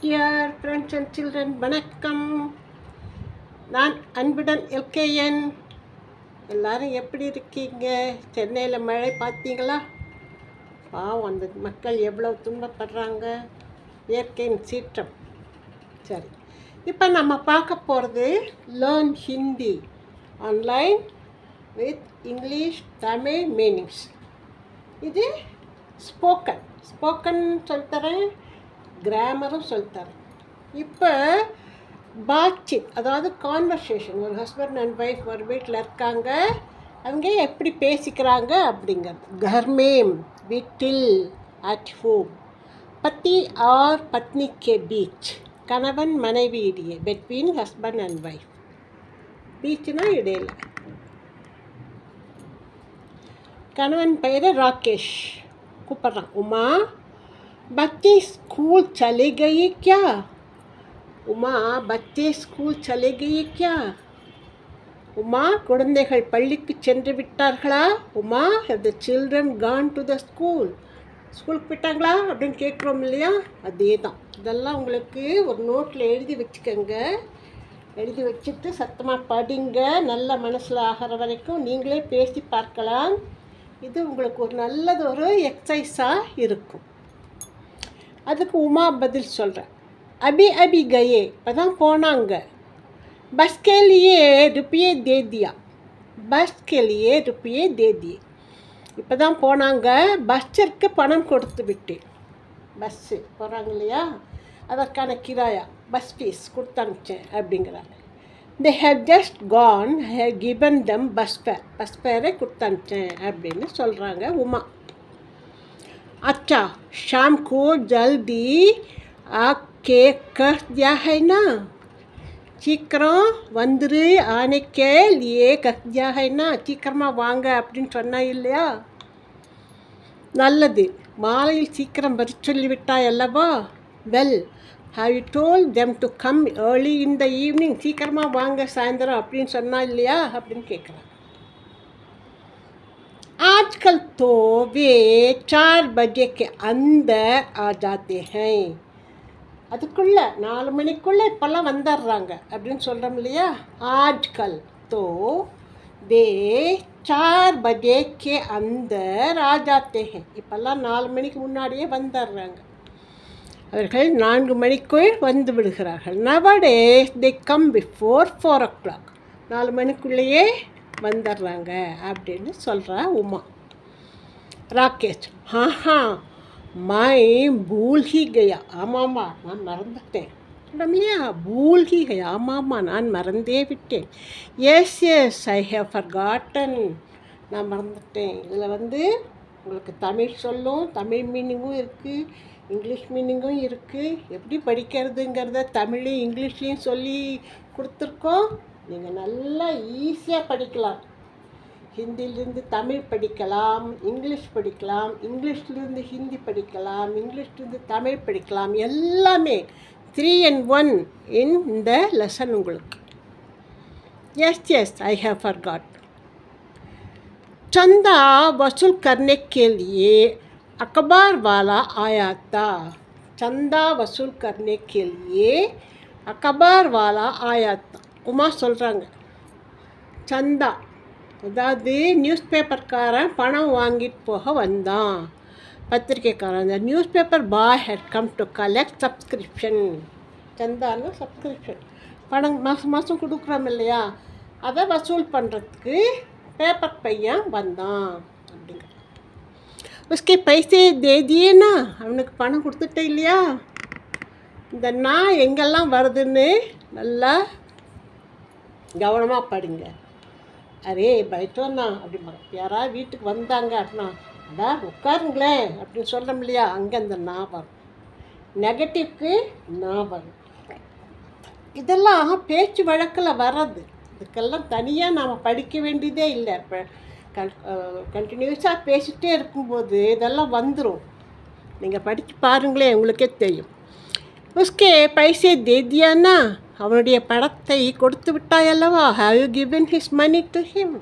Dear friends and children வணக்கம். நான் அன்புடன் எல்கேஎன். எல்லாரும் எப்படி இருக்கீங்க? சென்னையில் மழை பார்த்தீங்களா? பாவம் அந்த மக்கள் எவ்வளோ துன்பப்படுறாங்க? இயற்கையின் சீற்றம். சரி இப்போ நம்ம பார்க்க போகிறது learn Hindi online with English Tamil meanings இது ஸ்போக்கன் ஸ்போக்கன் சொல்லித்தரேன். கிராமரும் சொல்லித்தரேன். இப்போ பாட்சித் அதாவது கான்வர்சேஷன் ஒரு ஹஸ்பண்ட் அண்ட் ஒய்ஃப் ஒரு வீட்டில் இருக்காங்க அவங்க எப்படி பேசிக்கிறாங்க அப்படிங்கிறது. கர்மேம் வீட்டில் அட் ஹோம் பத்தி ஆர் பத்னி கே பீச் கணவன் மனைவி இடையே பெட்வீன் ஹஸ்பண்ட் அண்ட் ஒய்ஃப் பீச்னா இடையில. கணவன் பெயர் ராகேஷ். கூப்பிட்றான். உமா बच्चे स्कूल चले गए क्या உமா பச்சே ஸ்கூல் சலே கயே கியா உமா குழந்தைகள் பள்ளிக்கு சென்று விட்டார்களா Uma the children gone to the school ஸ்கூலுக்கு போயிட்டாங்களா அப்படின்னு கேட்குறோம் இல்லையா அதே தான் இதெல்லாம் உங்களுக்கு ஒரு நோட்டில் எழுதி வச்சுக்கோங்க எழுதி வச்சுட்டு சத்தமாக படிங்க நல்ல மனசில் ஆகிற வரைக்கும் நீங்களே பேசி பார்க்கலாம் இது உங்களுக்கு ஒரு நல்லது ஒரு எக்ஸசைஸாக இருக்கும் அதுக்கு உமா பதில் சொல்கிறேன் அபி அபி கயே இப்போ தான் போனாங்க. பஸ்கேலியே கே லியே ருப்பியே தே தியா பஸ் ருப்பியே தே இப்போ தான் போனாங்க. பஸ்ஸிற்கு பணம் கொடுத்து விட்டேன். பஸ்ஸு போகிறாங்க இல்லையா? அதற்கான கிராயா பஸ் ஃபீஸ் கொடுத்து அனுப்பிச்சேன் அப்படிங்கிறாங்க. They have just gone have given them bus fare bus ஃபேரை கொடுத்து அனுப்பிச்சேன் அப்படின்னு சொல்கிறாங்க உமா. अच्छा शाम को जल्दी आके कर दिया है ना சீக்கிரம் வந்துரு ஆனைக்கே லியே கத்தியா ஹைனா சீக்கிரமாக வாங்க அப்படின்னு சொன்னா இல்லையா நல்லது மாலையில் சீக்கிரம் வர சொல்லிவிட்டா அல்லவா well have you told them to come early in the evening சீக்கிரமாக வாங்க சாயந்தரம் அப்படின்னு சொன்னா இல்லையா அப்படின்னு கேட்குறாங்க आजकल तो वे चार बजे के अंदर आ जाते हैं அதுக்குள்ளே நாலு மணிக்குள்ளே இப்போல்லாம் வந்துடுறாங்க அப்படின்னு சொல்கிறோம் இல்லையா ஆஜ்கல் தோ வே சார் பஜே கே அந்தர் ஆ ஜாத்தே ஹே இப்போல்லாம் நாலு மணிக்கு முன்னாடியே வந்துடுறாங்க அவர்கள் நான்கு மணிக்குள் வந்து விடுகிறார்கள் nowadays they come before four o'clock நாலு மணிக்குள்ளேயே வந்துடுறாங்க அப்படின்னு சொல்கிறா உமா. ராகேஷ் ஆஹா மை பூல்கி கயா ஆமாம்மா நான் மறந்துட்டேன். சொல்கிறோம் இல்லையா பூல்கி கயா ஆமாம்மா நான் மறந்தே விட்டேன். Yes yes I have forgotten நான் மறந்துட்டேன். இதில் வந்து உங்களுக்கு தமிழ் சொல்லும் தமிழ் மீனிங்கும் இருக்குது இங்கிலீஷ் மீனிங்கும் இருக்குது எப்படி படிக்கிறதுங்கிறத தமிழையும் இங்கிலீஷ்லேயும் சொல்லி கொடுத்துருக்கோம். நீங்கள் நல்லா ஈஸியாக படிக்கலாம் ஹிந்திலிருந்து தமிழ் படிக்கலாம் இங்கிலீஷ் படிக்கலாம் இங்கிலீஷ்லேருந்து ஹிந்தி படிக்கலாம் இங்கிலீஷ்லேருந்து தமிழ் படிக்கலாம் எல்லாமே த்ரீ அண்ட் ஒன் இன் இந்த லெசன் உங்களுக்கு yes yes I have forgot चंदा वसूल करने के लिए अखबार वाला आया था चंदा वसूल करने के लिए அக்கபார் வாலா ஆயாத் உமா சொல்கிறாங்க சந்தா அதாவது நியூஸ் பேப்பர்காரன் பணம் வாங்கிட்டு போக வந்தான். பத்திரிக்கைக்காரன் அந்த newspaper boy had come to collect subscription சந்தானா subscription பணம் மாதம் மாதம் கொடுக்குறோம் இல்லையா? அதை வசூல் பண்ணுறதுக்கு பேப்பர் பையன் வந்தான் அப்படிங்கிற. உஸ்கே பைசே தேதியேனா? அவனுக்கு பணம் கொடுத்துட்டே இல்லையா? இந்த நான் எங்கெல்லாம் வருதுன்னு நல்லா கவனமாக படிங்க. அரே தான் அப்படிம்பாங்க யாராவது வீட்டுக்கு வந்தாங்க அப்படின்னா அடா உட்காருங்களேன் அப்படின்னு சொல்கிறோம் இல்லையா? அங்கே அந்த நான் வரும். நெகட்டிவ்க்கு நான் வரும். இதெல்லாம் பேச்சு வழக்கில் வர்றது. இதுக்கெல்லாம் தனியாக நாம் படிக்க வேண்டியதே இல்லை. இப்போ கன் கண்டினியூஸாக பேசிகிட்டே இருக்கும்போது இதெல்லாம் வந்துடும் நீங்கள் படித்து பாருங்களேன் உங்களுக்கே தெரியும். உஸ்கே பைசே தேதியானா? அவனுடைய படத்தை கொடுத்து விட்டாய் அல்லவா have you given his money to him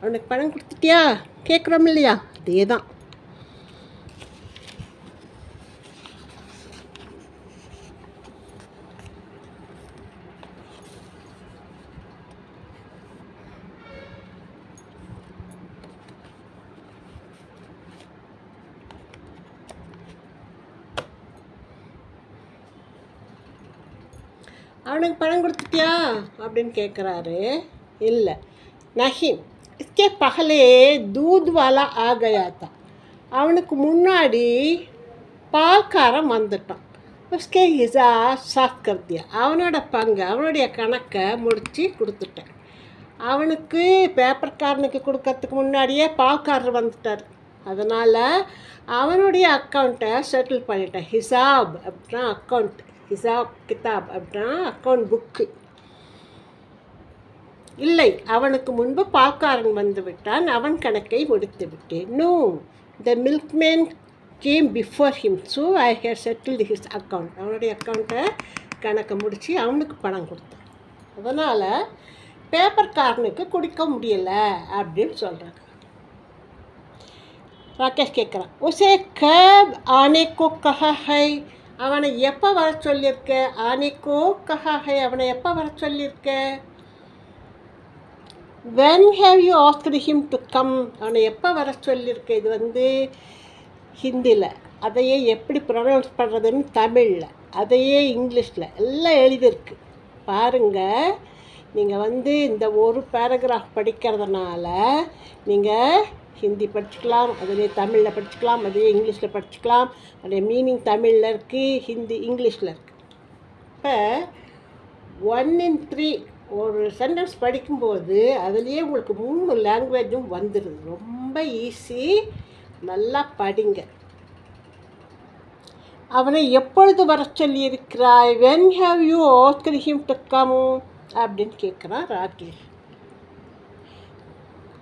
அவனுக்கு பணம் கொடுத்துட்டியா? கேட்குறோம் இல்லையா? அதே தான் அவனுக்கு பணம் கொடுத்துட்டியா? அப்படின்னு கேட்குறாரு இல்லை. நஹீம். இஸ்கே பகலே தூத்வாலா ஆகையாத்தா. அவனுக்கு முன்னாடி பால்காரன் வந்துட்டான். உஸ்கே இசா சாஃப் அவனோட பங்கு அவனுடைய கணக்கை முடித்து கொடுத்துட்டேன். அவனுக்கு பேப்பர்காரனுக்கு கொடுக்கறதுக்கு முன்னாடியே பால்காரர் வந்துட்டார். அதனால் அவனுடைய அக்கௌண்ட்டை செட்டில் பண்ணிட்டேன். ஹிசாப் அப்படின்னா அக்கௌண்ட் ஹிசாப் கிதாப் அப்படின்னா அக்கௌண்ட் புக்கு இல்லை அவனுக்கு முன்பு பால்காரன் வந்து விட்டான் அவன் கணக்கை முடித்து விட்டேன். No the milkman came before him so I have settled his account அவனுடைய அக்கௌண்ட்டை கணக்கை முடித்து அவனுக்கு பணம் கொடுத்தான். அதனால் பேப்பர்காரனுக்கு கொடுக்க முடியலை அப்படின்னு சொல்கிறாங்க ராகேஷ் கேட்குறான் உசே கப் ஆனேக்கோ கஹா ஹை அவனை எப்போ வர சொல்லியிருக்க? ஆனேக்கோ கஹா அவனை எப்போ வர சொல்லியிருக்க? When have you asked him to come அவனை எப்போ வர சொல்லியிருக்க? இது வந்து ஹிந்தியில் அதையே எப்படி ப்ரொனவுன்ஸ் பண்ணுறதுன்னு தமிழில். அதையே இங்கிலீஷில். எல்லாம் எழுதியிருக்கு. பாருங்கள் நீங்கள் வந்து இந்த ஒரு பேராகிராஃப் படிக்கிறதுனால நீங்கள் ஹிந்தி படிச்சுக்கலாம் அதிலே தமிழில் படிச்சுக்கலாம் அதே இங்கிலீஷில் படிச்சுக்கலாம் அதே மீனிங் தமிழில் இருக்குது ஹிந்தி இங்கிலீஷில் இருக்குது இப்போ ஒன் இன் த்ரீ ஒரு சென்டென்ஸ் படிக்கும்போது அதுலேயே உங்களுக்கு மூணு லாங்குவேஜும் வந்துடுது ரொம்ப ஈஸி நல்லா படிங்க. அவனை எப்பொழுது வர சொல்லியிருக்கிறாய்? When have you asked him to come அப்படின்னு கேட்குறான் ராகேஷ்.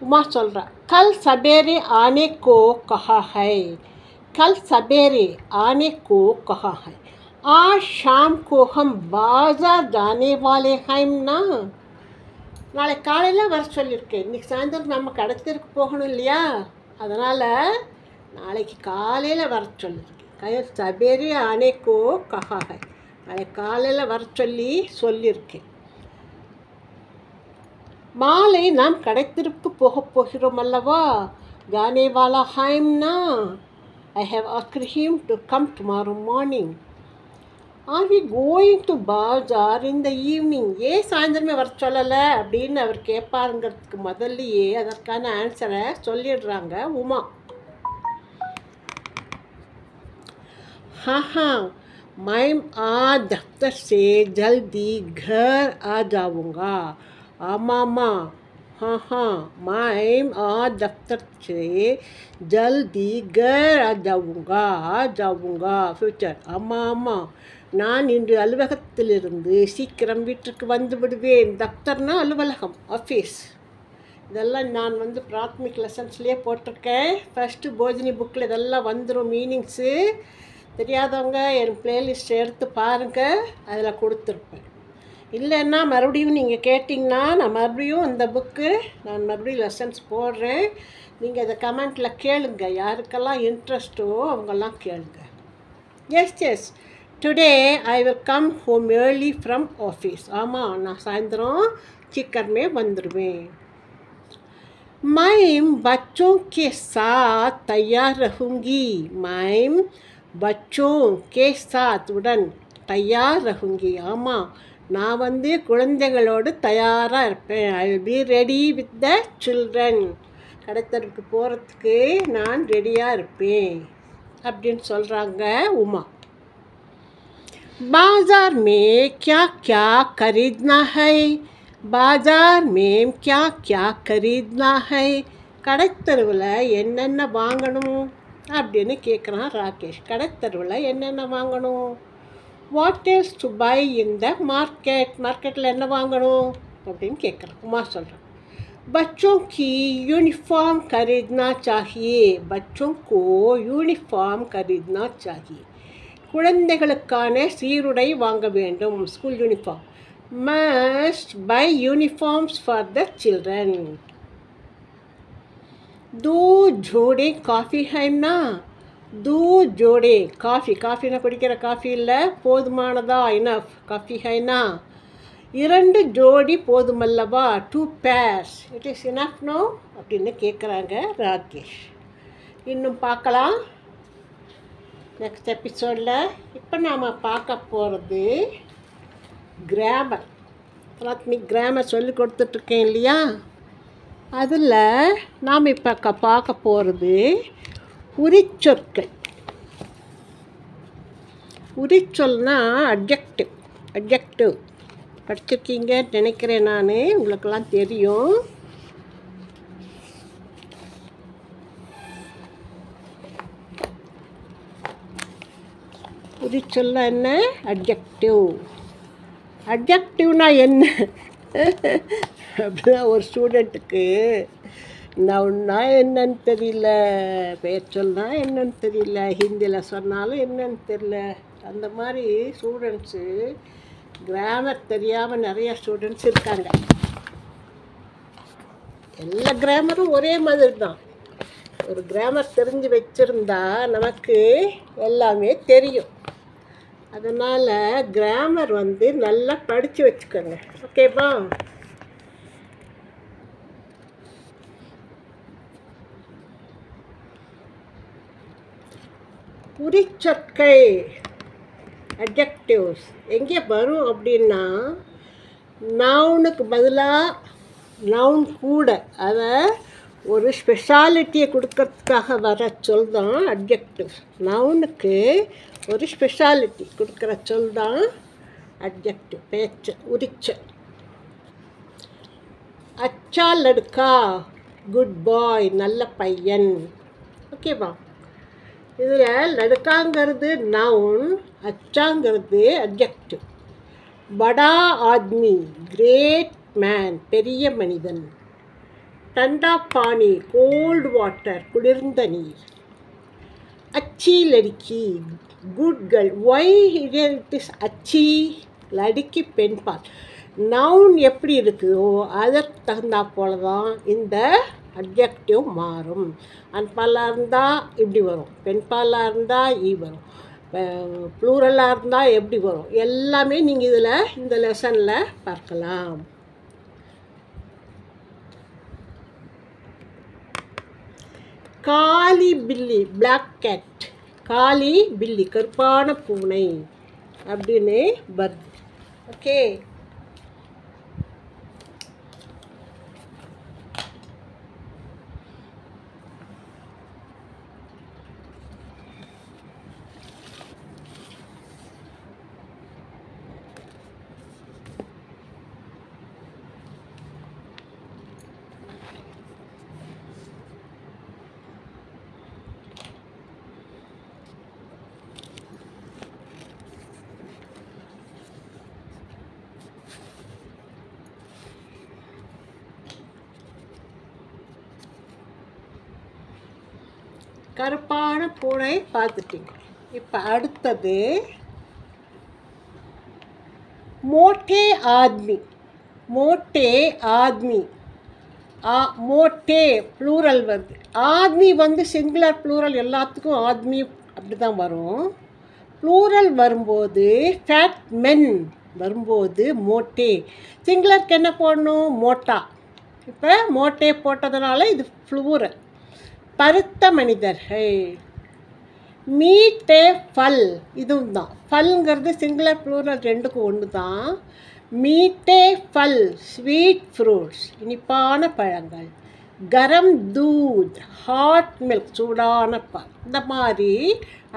उमा चल रहा कल सवेरे आने को कहा है कल सवेरे आने को कहा है आज शाम को हम बाजार जाने वाले हैं ना நாளை காலையில் வர சொல்லியிருக்கேன் இன்றைக்கி சாயந்தரம் நம்ம கடத்திற்கு போகணும் இல்லையா அதனால் நாளைக்கு காலையில் வர சொல்லியிருக்கேன் கயல் சபேரி அணைக்கோ கஹாகை நாளை காலையில் வர சொல்லி சொல்லியிருக்கேன் மாலை நாம் கடைத்திற்கு போகப் போகிறோம் அல்லவா ஜானே வாலா ஹைம்னா I have asked him to come tomorrow morning are we going to bazaar இந்த ஈவினிங் ஏன் சாயந்தரமே வர சொல்லலை அப்படின்னு அவர் கேட்பாருங்கிறதுக்கு முதல்லையே அதற்கான ஆன்சரை சொல்லிடுறாங்க உமா हाँ हाँ मैं आज दफ्तर से जल्दी घर आ जाऊंगा आमामा हाँ हाँ मैं आज दफ्तर से जल्दी घर आ जाऊंगा आ जाऊंगा फ्यूचर ஆமா ஆமா நான் இன்று அலுவலகத்திலிருந்து சீக்கிரம் வீட்டிற்கு வந்து விடுவேன் தப்தர்னா அலுவலகம் ஆஃபீஸ் இதெல்லாம் நான் வந்து பிராத்மிக் லெசன்ஸ்லேயே போட்டிருக்கேன் ஃபஸ்ட்டு போஜனி புக்கில் இதெல்லாம் வந்துடும் மீனிங்ஸு தெரியாதவங்க என் பிளேலிஸ்ட் எடுத்து பாருங்கள் அதில் கொடுத்துருப்பேன் இல்லைன்னா மறுபடியும் நீங்கள் கேட்டிங்கன்னா நான் மறுபடியும் இந்த புக்கு நான் மறுபடியும் லெசன்ஸ் போடுறேன் நீங்கள் இதை கமெண்ட்டில் கேளுங்க யாருக்கெல்லாம் இன்ட்ரெஸ்ட்டோ அவங்கெல்லாம் கேளுங்க yes yes today I will come home early from office ஆமாம் நான் சாயந்தரம் சீக்கிரமே வந்துடுவேன் मैं बच्चों के साथ तैयार रहूँगी मैं बच्चों के साथ உடன் தயார் ரஹுங்கி ஆமாம் நான் வந்து குழந்தைகளோடு தயாராக இருப்பேன் I will be ready with the children கடத்தருக்கு போகிறதுக்கு நான் ரெடியாக இருப்பேன் அப்படின்னு சொல்கிறாங்க உமா बाजार में क्या क्या खरीदना है बाजार में क्या क्या खरीदना है கடைத்தெருவில் என்னென்ன வாங்கணும் அப்படின்னு கேட்குறான் ராகேஷ் கடைத்தெருவில் என்னென்ன வாங்கணும் what is to buy in the market மார்க்கெட்டில் என்ன வாங்கணும் அப்படின்னு கேட்குறான் உமா சொல்கிறான் बच्चों की यूनिफॉर्म खरीदना चाहिए बच्चों को யூனிஃபார்ம் खरीदना चाहिए குழந்தைகளுக்கான சீருடை வாங்க வேண்டும் school uniform must buy uniforms for the children दो जोड़े காஃபி ஹைம்னா தூ ஜோடே. காஃபி காஃபினா குடிக்கிற காஃபி இல்லை. போதுமானதா? இனஃப் காஃபி ஹைனா இரண்டு ஜோடி போதுமல்லவா? Two pairs it is enough no அப்படின்னு கேட்குறாங்க ராகேஷ். இன்னும் பார்க்கலாம் நெக்ஸ்ட் எபிசோடில் இப்போ நாம் பார்க்க போகிறது கிராமர் பிராத்மிக் கிராமர் சொல்லி கொடுத்துட்ருக்கேன் இல்லையா? அதில் நாம் இப்போ க பார்க்க போகிறது உரிச்சொற்கள். உரிச்சொல்னா அட்ஜெக்டிவ் அப்ஜெக்டிவ் படிச்சிருக்கீங்க நினைக்கிறேன் நான் உங்களுக்கெல்லாம் தெரியும். உரிச்சொல்ல என்ன? அட்ஜெக்டிவ் அப்ஜெக்டிவ்னா என்ன? அப்படிதான் ஒரு ஸ்டூடெண்ட்டுக்கு நவுன்னா என்னன்னு தெரியல. பெயர் சொல்னா என்னன்னு தெரியல. ஹிந்தியில் சொன்னாலும் என்னன்னு தெரியல. அந்த மாதிரி ஸ்டூடெண்ட்ஸு கிராமர் தெரியாமல் நிறைய ஸ்டூடெண்ட்ஸ் இருக்காங்க. எல்லா கிராமரும் ஒரே மாதிரி தான். ஒரு கிராமர் தெரிஞ்சு வச்சுருந்தா நமக்கு எல்லாமே தெரியும். அதனால் கிராமர் வந்து நல்லா படித்து வச்சுக்கோங்க. ஓகேவா குறிச்சொற்கள் அட்ஜெக்டிவ்ஸ் எங்கே வரும் அப்படின்னா நவுனுக்கு பதிலாக நவுன் கூட. அதை ஒரு ஸ்பெஷாலிட்டியை கொடுக்கறதுக்காக வர சொல் தான் அட்ஜெக்டிவ்ஸ் நவுனுக்கு ஒரு ஸ்பெஷாலிட்டி கொடுக்குற சொல் தான் அட்ஜெக்டிவ் பேச்சு உரிச்ச. அச்சா லடுக்கா குட் பாய் நல்ல பையன். ஓகேவா இதில் லடுக்காங்கிறது நவுன் அச்சாங்கிறது அட்ஜெக்டிவ் படா ஆத்மி கிரேட் மேன் பெரிய மனிதன். டண்டா பானி கோல்டு வாட்டர் குளிர்ந்த நீர். அச்சி Ladki good girl why it is அச்சி? லடுக்கி பெண்பால் நவுன் எப்படி இருக்குதோ அதற்கு தகுந்தா போல தான் இந்த அப்ஜெக்டிவ் மாறும். அன்பாலாக இருந்தால் இப்படி வரும். பெண்பாலாக இருந்தால் ஈ வரும். ப்ளூரலாக இருந்தால் எப்படி வரும்? எல்லாமே நீங்கள் இதில் இந்த லெசனில் பார்க்கலாம். காளி பில்லி பிளாக் கேட் காளி பில்லி கருப்பான பூனை. அப்படின்னு வருது. ஓகே கருப்பான பூனை பார்த்துட்டீங்க. இப்போ அடுத்தது மோட்டே ஆத்மி. மோட்டே ஆத்மி. ஆ மோட்டே ப்ளூரல் வருது ஆத்மி வந்து சிங்குலர் ப்ளூரல் எல்லாத்துக்கும் ஆத்மி அப்படி தான் வரும். ப்ளூரல் வரும்போது ஃபேட் மென் வரும்போது மோட்டே. சிங்குலருக்கு என்ன போடணும்? மோட்டா. இப்போ மோட்டே போட்டதுனால இது ப்ளூரல் பருத்த மனிதர்கள். மீட்டே ஃபல் இதுவும் தான் ஃபல்ங்கிறது சிங்குலர் ப்ளூரல் ரெண்டுக்கும் ஒன்று தான் மீட்டே ஃபல் ஸ்வீட் ஃப்ரூட்ஸ் இனிப்பான பழங்கள். கரம் தூத் ஹாட் மில்க் சூடான பால். இந்த மாதிரி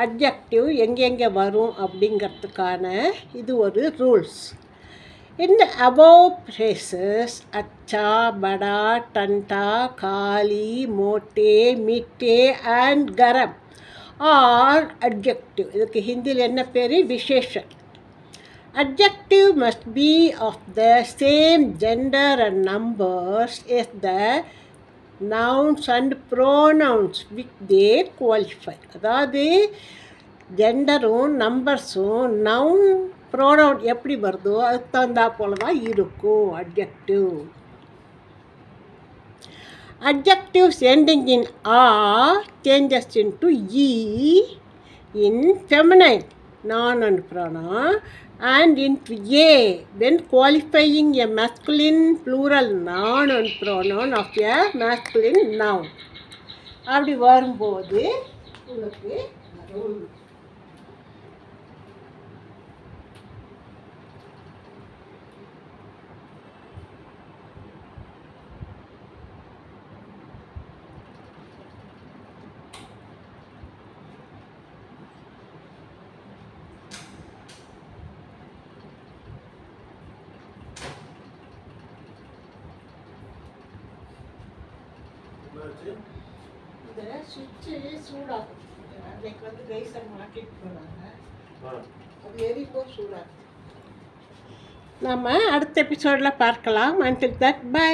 அட்ஜெக்டிவ் எங்கெங்கே வரும் அப்படிங்கிறதுக்கான இது ஒரு rules. In the above phrases, acha, bada, tanta, kali, mote, mite and garam are adjective. இதுக்கு ஹிந்தியில் என்ன பேர் விசேஷன் Adjective must be of the same gender and numbers as the nouns and pronouns which they qualify. அதாவது ஜெண்டரும் நம்பர்ஸும் noun pronoun எப்படி வருதோ அதுக்கு தகுந்தா போல தான் இருக்கும் adjective adjectives ending in a changes into e in feminine noun and pronoun and into a when qualifying a masculine plural noun and pronoun of a masculine noun அப்படி வரும்போது உங்களுக்கு வரும் இந்த சுவிட்சு சூடாகும் அன்னைக்கு வந்து கைசர் மாட்டிட்டு போனாங்க. அது எரிப்போது சூடாகும் நம்ம அடுத்த எபிசோடில் பார்க்கலாம். Until that bye.